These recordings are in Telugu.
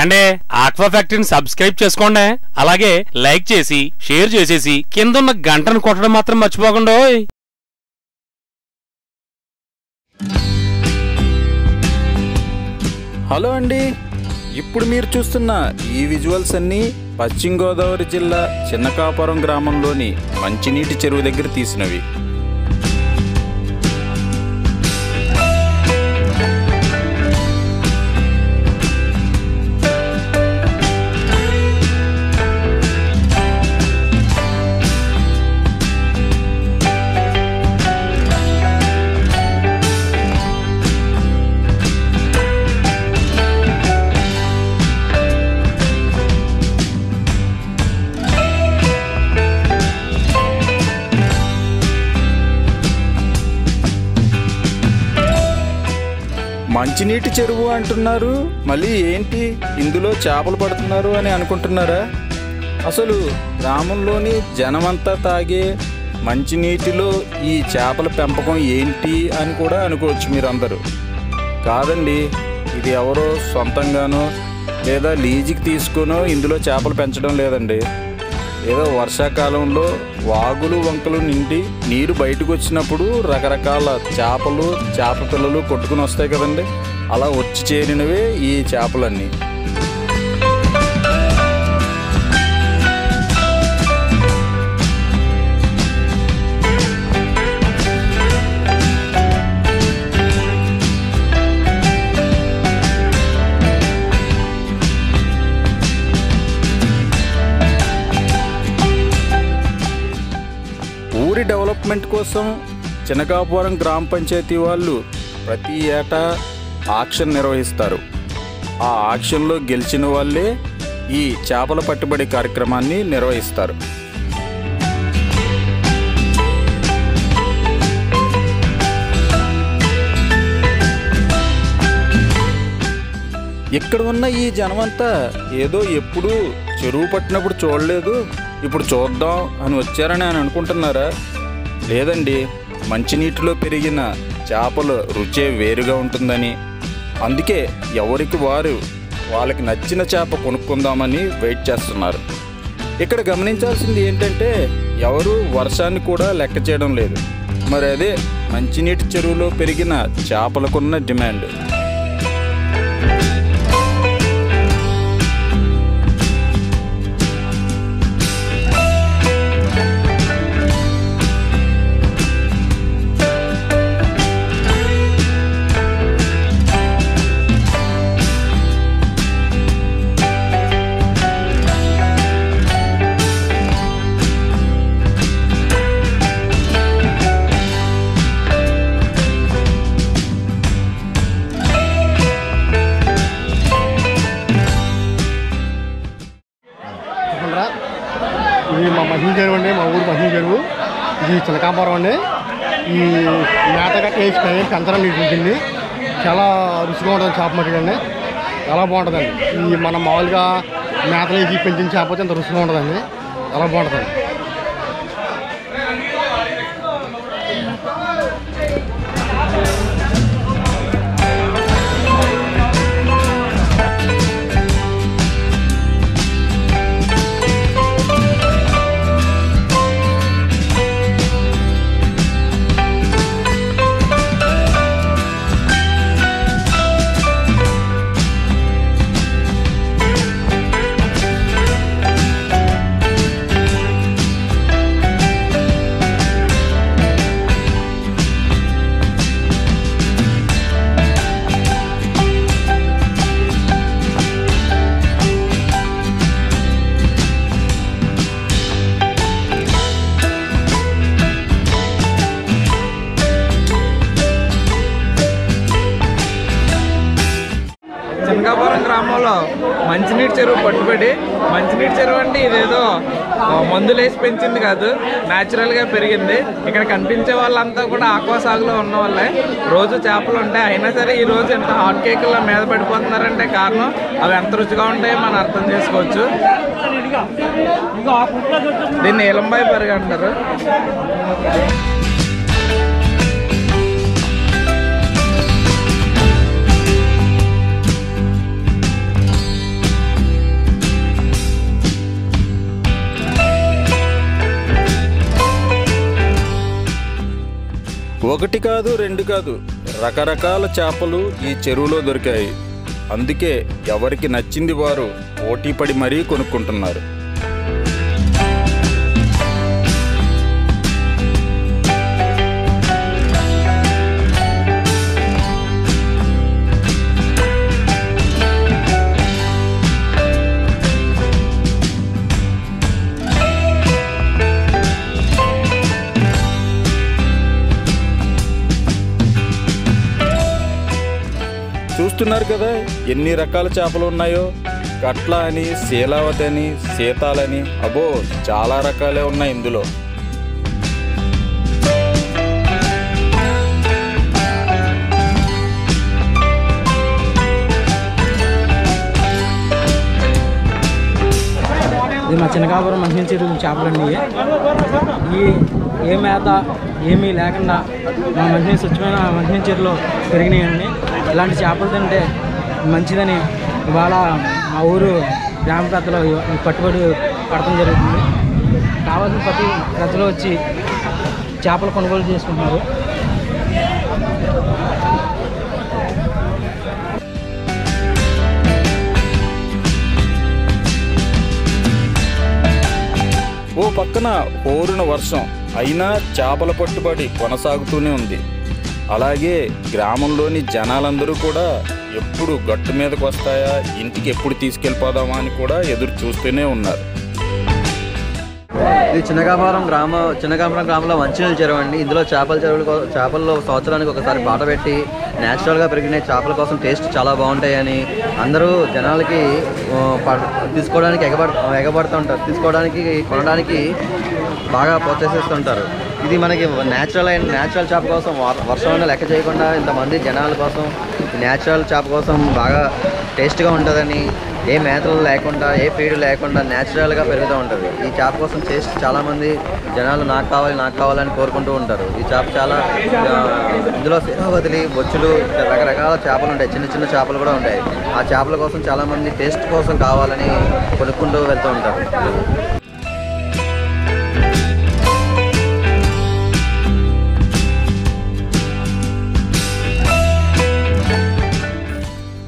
ఏండే ఆక్వా ఫ్యాక్టరీని సబ్స్క్రైబ్ చేసుకోండి. అలాగే లైక్ చేసి షేర్ చేసేసి కింద ఉన్న గంటను కొట్టడం మాత్రం మర్చిపోకుండా హలో అండి. ఇప్పుడు మీరు చూస్తున్న ఈ విజువల్స్ అన్నీ పశ్చిమ గోదావరి జిల్లా చిన్నకాపురం గ్రామంలోని మంచినీటి చెరువు దగ్గర తీసినవి. మంచినీటి చెరువు అంటున్నారు. మళ్ళీ ఏంటి? ఇందులో చేపలు పడుతున్నారు అని అనుకుంటున్నారా? అసలు గ్రామంలోని జనమంతా తాగే మంచినీటిలో ఈ చేపల పెంపకం ఏంటి అని కూడా అనుకోవచ్చు మీరందరూ. కాదండి ఇది ఎవరో సొంతంగానో లేదా లీజుకి తీసుకునో ఇందులో చేపలు పెంచడం లేదండి. ఏదో వర్షాకాలంలో వాగులు వంకలు నిండి నీరు బయటకు వచ్చినప్పుడు రకరకాల చేపలు చేప పిల్లలు కొట్టుకుని వస్తాయి కదండి. అలా వచ్చి చేరినవే ఈ చేపలన్నీ. డెవలప్మెంట్ కోసం చినకాపురం గ్రామ పంచాయతీ వాళ్ళు ప్రతి ఏటా ఆక్షన్ నిర్వహిస్తారు. ఆ ఆక్షన్లో గెలిచిన వాళ్ళే ఈ చేపల పట్టుబడి కార్యక్రమాన్ని నిర్వహిస్తారు. ఇక్కడ ఉన్న ఈ జనమంతా ఏదో ఎప్పుడు చెరువు పట్టినప్పుడు చూడలేదు ఇప్పుడు చూద్దాం అని వచ్చారని అని అనుకుంటున్నారా? లేదండి మంచినీటిలో పెరిగిన చేపలు రుచే వేరుగా ఉంటుందని. అందుకే ఎవరికి వారు వాళ్ళకి నచ్చిన చేప కొనుక్కుందామని వెయిట్ చేస్తున్నారు. ఇక్కడ గమనించాల్సింది ఏంటంటే ఎవరు వర్షాన్ని కూడా లెక్క చేయడం లేదు. మరి అదే మంచినీటి చెరువులో పెరిగిన చేపలకున్న డిమాండ్. ఇది చెరువు అండి మా ఊరు మహిళ చెరువు. ఇది చిలకాపురం అండి. ఈ మేత గట్ట వేసి పై- నీటి ఉంటుంది చాలా రుచిగా ఉంటుంది చేప మట్టి అండి. చాలా బాగుంటుందండి. ఈ మనం మామూలుగా మేతలు వేసి పెంచిన చేప అంత రుచిగా ఉంటుందండి. చాలా బాగుంటుందండి. మంచినీటి చెరువు పట్టుబడి మంచినీటి చెరువు అంటే ఇదేదో మందులేసి పెంచింది కాదు న్యాచురల్గా పెరిగింది. ఇక్కడ కనిపించే వాళ్ళంతా కూడా ఆక్వా సాగులో ఉన్న వాళ్ళే. రోజు చేపలు ఉంటాయి. అయినా సరే ఈ రోజు ఎంత హాట్ కేకుల్లో మీద పడిపోతున్నారంటే కారణం అవి ఎంత రుచిగా ఉంటాయో మనం అర్థం చేసుకోవచ్చు. దీన్ని ఇలంబాయి పెరుగు అంటారు. ఒకటి కాదు రెండు కాదు. రకరకాల చేపలు ఈ చెరువులో దొరికాయి. అందుకే ఎవరికి నచ్చింది వారు పోటీ పడి మరీ కొనుక్కుంటున్నారు. చూస్తున్నారు కదా. ఎన్ని రకాల చేపలు ఉన్నాయో. కట్ల అని శీలావతి అని సీతాలని అబో చాలా రకాలే ఉన్నాయి ఇందులో. ఇది మా చిన్నకాపురం మంచి చెరువు చేపలండి ఈ ఏ మేత ఏమీ లేకుండా మా మంచి స్వచ్ఛమైన మంచి చెరువులో పెరిగినాయండి. ఇలాంటి చేపలు తింటే మంచిదని ఇవాళ మా ఊరు గ్రామ పెద్దలో ఈ పట్టుబడి పడటం జరుగుతుంది. కావాల్సిన ప్రతి ప్రజలు వచ్చి చేపలు కొనుగోలు చేసుకుంటున్నారు. ఓ పక్కన ఓరున వర్షం అయినా చేపల పట్టుబడి కొనసాగుతూనే ఉంది. అలాగే గ్రామంలోని జనాలందరూ కూడా ఎప్పుడు గట్టు మీదకి వస్తాయా ఇంటికి ఎప్పుడు తీసుకెళ్ళిపోదామా అని కూడా ఎదురు చూస్తూనే ఉన్నారు. ఇది చిన్నకాపురం గ్రామ చిన్నకాపురం గ్రామంలో మంచినీళ్ళ చెరువు అండి ఇందులో చేపల చెరువులు చేపల్లో సంవత్సరానికి ఒకసారి పాట పెట్టి న్యాచురల్గా పెరిగిన చేపల కోసం టేస్ట్ చాలా బాగుంటాయని అందరూ జనాలకి తీసుకోవడానికి ఎగబడ ఎగబడుతుంటారు. తీసుకోవడానికి కొనడానికి బాగా ప్రోత్సహిస్తుంటారు. ఇది మనకి న్యాచురల్ అయిన న్యాచురల్ చేప కోసం వర్షం లెక్క చేయకుండా ఇంతమంది జనాల కోసం న్యాచురల్ చేప కోసం బాగా టేస్ట్గా ఉంటుందని ఏ మేతలు లేకుండా ఏ ఫీడ్ లేకుండా న్యాచురల్గా పెరుగుతూ ఉంటుంది. ఈ చేప కోసం టేస్ట్ చాలామంది జనాలు నాకు కావాలి నాకు కావాలని కోరుకుంటూ ఉంటారు. ఈ చేప చాలా ఇందులో వదిలి బొచ్చులు రకరకాల చేపలు ఉంటాయి. చిన్న చిన్న చేపలు కూడా ఉంటాయి. ఆ చేపల కోసం చాలామంది టేస్ట్ కోసం కావాలని కొనుక్కుంటూ వెళ్తూ ఉంటారు.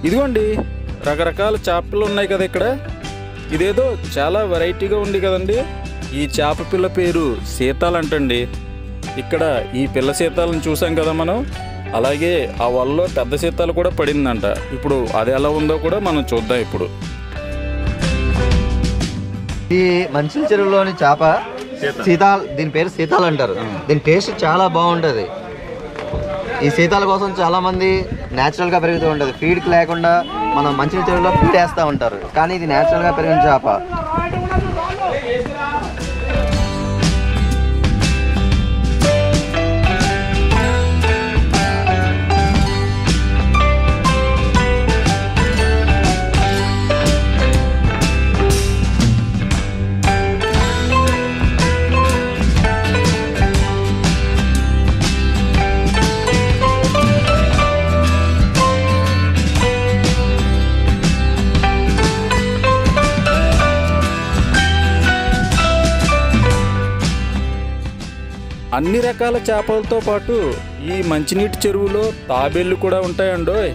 ఇదిగోండి రకరకాల చేపలు ఉన్నాయి కదా ఇక్కడ. ఇదేదో చాలా వెరైటీగా ఉంది కదండి. ఈ చేప పిల్ల పేరు సీతాలంటండి ఇక్కడ ఈ పిల్ల సీతాలను చూసాం కదా మనం. అలాగే ఆ వలలో పెద్ద సీతాలు కూడా పడిందంట. ఇప్పుడు అది ఎలా ఉందో కూడా మనం చూద్దాం ఇప్పుడు. ఈ మంచి చెరువులోని చేప సీతాల్. దీని పేరు సీతాల్ అంటారు. దీని టేస్ట్ చాలా బాగుంటుంది. ఈ సీతాల కోసం చాలా మంది నేచురల్గా పెరుగుతూ ఉంటుంది. ఫీడ్ లేకుండా మనం మంచి చెరువులో ఫీడ్ వేస్తూ ఉంటారు. కానీ ఇది నేచురల్గా పెరిగిన చేప. అన్ని రకాల చేపలతో పాటు ఈ మంచినీటి చెరువులో తాబేళ్ళు కూడా ఉంటాయండోయ్.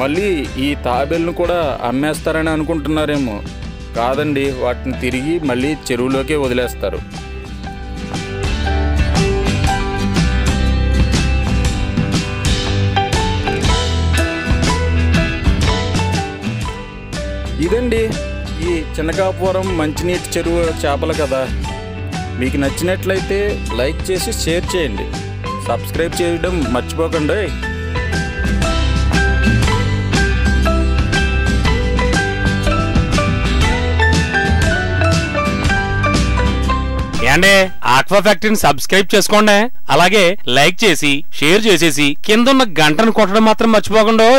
మళ్ళీ ఈ తాబేళ్ళను కూడా అమ్మేస్తారని అనుకుంటున్నారేమో. కాదండి వాటిని తిరిగి మళ్ళీ చెరువులోకే వదిలేస్తారు. ఇదండి ఈ చిన్నకాపురం మంచినీటి చెరువు చేపలు కదా మీకు నచ్చినట్లయితే లైక్ చేసి షేర్ చేయండి. సబ్స్క్రైబ్ చేయడం మర్చిపోకండి. ఏండే ఆక్వా ఫ్యాక్టరీని సబ్స్క్రైబ్ చేసుకోండి. అలాగే లైక్ చేసి షేర్ చేసేసి కింద ఉన్న గంటను కొట్టడం మాత్రం మర్చిపోకండి